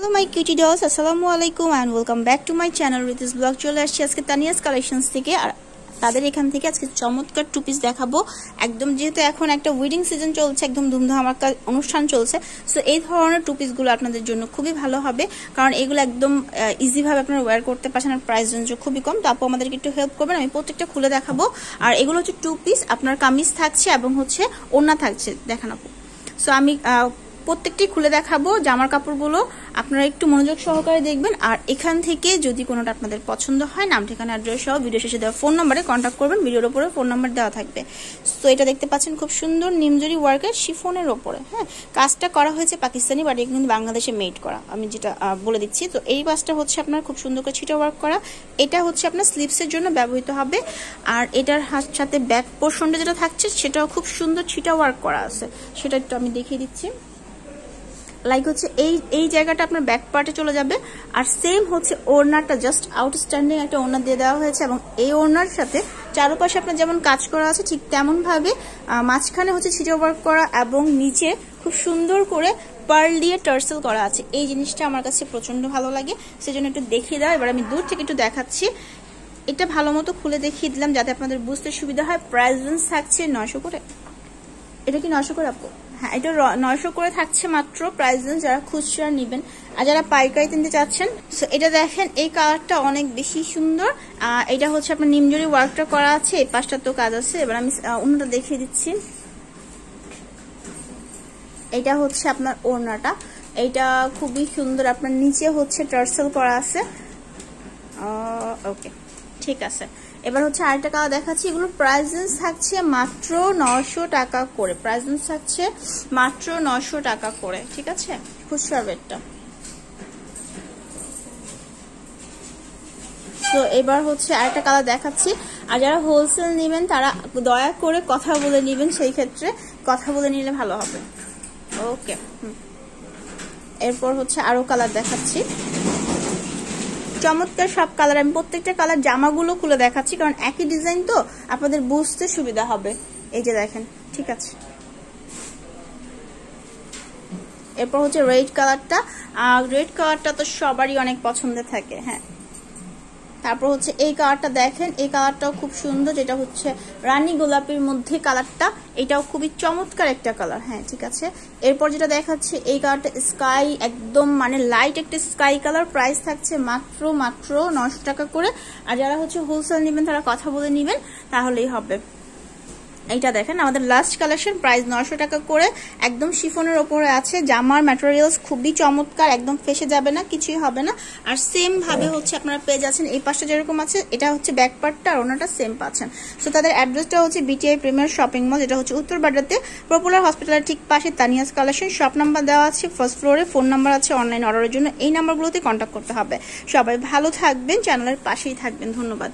Hello my cutie dolls আসসালামু আলাইকুম and welcome back to my channel Riti's blog চলে আসছি আজকে তানিয়াস কালেকশনস থেকে। আর তাদের এখান থেকে আজকে চমৎকার টু পিস দেখাবো। একদম যেহেতু এখন একটা ওয়েডিং সিজন চলছে, একদম ধুমধাম একটা অনুষ্ঠান চলছে। সো এই ধরনের টু পিসগুলো আপনাদের জন্য খুবই ভালো হবে। কারণ এগুলো একদম ইজিভাবে আপনারা ওয়্যার করতে পারছেন আর প্রাইস রেঞ্জ খুবই কম। তো আপু আমাদেরকে একটু হেল্প করবেন, আমি প্রত্যেকটা খুলে দেখাবো। আর এগুলো হচ্ছে টু পিস আপনার কামিজ থাকছে এবং হচ্ছে ওড়না থাকছে। দেখান আপু। সো আমি প্রত্যেকটি খুলে দেখাবো জামার কাপড়গুলো। আপনারা একটু মনোযোগ সহকারে দেখবেন। আর এখান থেকে যদি কোনোটা আপনাদের পছন্দ হয়, নাম, ঠিকানা, অ্যাড্রেস সহ ভিডিও শেষে দেওয়া ফোন নাম্বারে কন্ট্যাক্ট করবেন। ভিডিওর ওপরে ফোন নাম্বার দেওয়া থাকবে। তো এটা দেখতে পাচ্ছেন খুব সুন্দর নিমজরি ওয়ার্কের শিফোনের ওপরে হ্যাঁ? কাজটা করা হয়েছে পাকিস্তানি বাট এগুলো কিন্তু বাংলাদেশে মেড করা। আমি যেটা বলে দিচ্ছি। তো এই কাজটা হচ্ছে আপনার খুব সুন্দর করে ছিটা ওয়ার্ক করা। এটা হচ্ছে আপনার স্লিপসের জন্য ব্যবহৃত হবে। আর এটার সাথে ব্যাক পোর্শনটা যেটা থাকছে, সেটাও খুব সুন্দর ছিটা ওয়ার্ক করা আছে। সেটা একটু আমি দেখিয়ে দিচ্ছি। লাইক হচ্ছে এই এই জায়গাটা আপনার ব্যাক পার্টে চলে যাবে। আর সেম হচ্ছে ওড়নাটা জাস্ট আউটস্ট্যান্ডিং একটা ওড়না দিয়ে দেওয়া হয়েছে এবং এই ওড়নার সাথে চারপাশে আপনার যেমন কাজ করা আছে, ঠিক তেমনভাবে মাঝখানে হচ্ছে ছিটে ওয়ার্ক করা এবং নিচে খুব সুন্দর করে পার্ল দিয়ে টার্সেল করা আছে। এই জিনিসটা আমার কাছে প্রচণ্ড ভালো লাগে, সেজন্য একটু দেখিয়ে দাও। এবার আমি দূর থেকে একটু দেখাচ্ছি। এটা ভালো মতো খুলে দেখিয়ে দিলাম যাতে আপনাদের বুঝতে সুবিধা হয়। প্রাইস থাকছে নয়শো করে। এটা কি নয়শো করে, আপু? হ্যাঁ এটা নয়শো করে থাকছে মাত্র। প্রাইস যারা খুচরা নেবেন আর যারা পাইকারি কিনতে চাচ্ছেন সো এটা দেখেন, এই কালারটা অনেক বেশি সুন্দর। এটা হচ্ছে আপনার নিমজরি ওয়ার্কটা করা আছে, এই পাশটা তো কাজ আছে। এবার আমি অন্যটা দেখিয়ে দিচ্ছি। এটা হচ্ছে আপনার ওড়নাটা। এইটা খুবই সুন্দর, আপনার নিচে হচ্ছে টার্সেল করা আছে। ওকে ঠিক আছে। এবার হচ্ছে আরেকটা কালার দেখাচ্ছি। এগুলো প্রাইসেন্স থাকছে মাত্র নশো টাকা করে। প্রাইসেন্স থাকছে মাত্র নশো টাকা করে, ঠিক আছে? খুচরা রেটটা তো এবার হচ্ছে আরেকটা কালার দেখাচ্ছি। আর যারা হোলসেল নেবেন, তারা দয়া করে কথা বলে নেবেন, সেই ক্ষেত্রে কথা বলে নিলে ভালো হবে। ওকে এরপর হচ্ছে আরও কালার দেখাচ্ছি। চমৎকার সব কালার আমি প্রত্যেকটা কালার জামাগুলো খুলে দেখাচ্ছি, কারণ একই ডিজাইন তো আপনাদের বুঝতে সুবিধা হবে। এই যে দেখেন, ঠিক আছে। এরপর হচ্ছে রেড কালারটা আর রেড কালারটা তো সবারই অনেক পছন্দের থাকে হ্যাঁ। তারপর হচ্ছে এই কালারটা দেখেন, এই কালারটাও খুব সুন্দর, যেটা হচ্ছে রানী গোলাপির মধ্যে কালারটা, এটাও খুবই চমৎকার একটা কালার। হ্যাঁ ঠিক আছে। এরপর যেটা দেখাচ্ছে, এই কালারটা স্কাই, একদম মানে লাইট একটা স্কাই কালার, প্রাইস থাকছে মাত্র মাত্র নশো টাকা করে। আর যারা হচ্ছে হোলসেল নেবেন, তারা কথা বলে নেবেন, তাহলেই হবে। এইটা দেখেন আমাদের লাস্ট কালেকশন প্রাইস নশো টাকা করে একদম শিফনের ওপরে আছে। জামার ম্যাটেরিয়ালস খুবই চমৎকার একদম ফেসে যাবে না কিছুই হবে না। আর সেম ভাবে হচ্ছে আপনারা পেয়ে যাচ্ছেন এই পাশটা যেরকম আছে এটা হচ্ছে ব্যাক পার্টটা আর ওনাটা সেম পাচ্ছেন। সো তাদের অ্যাড্রেসটা হচ্ছে বিটিআই প্রিমিয়ার শপিং মল যেটা হচ্ছে উত্তর বাড্ডাতে পপুলার হসপিটালের ঠিক পাশে তানিয়াস কালেকশন শপ নাম্বার দেওয়া আছে ফার্স্ট ফ্লোরে ফোন নাম্বার আছে অনলাইন অর্ডারের জন্য এই নাম্বারগুলোতে কন্ট্যাক্ট করতে হবে। সবাই ভালো থাকবেন চ্যানেলের পাশেই থাকবেন ধন্যবাদ।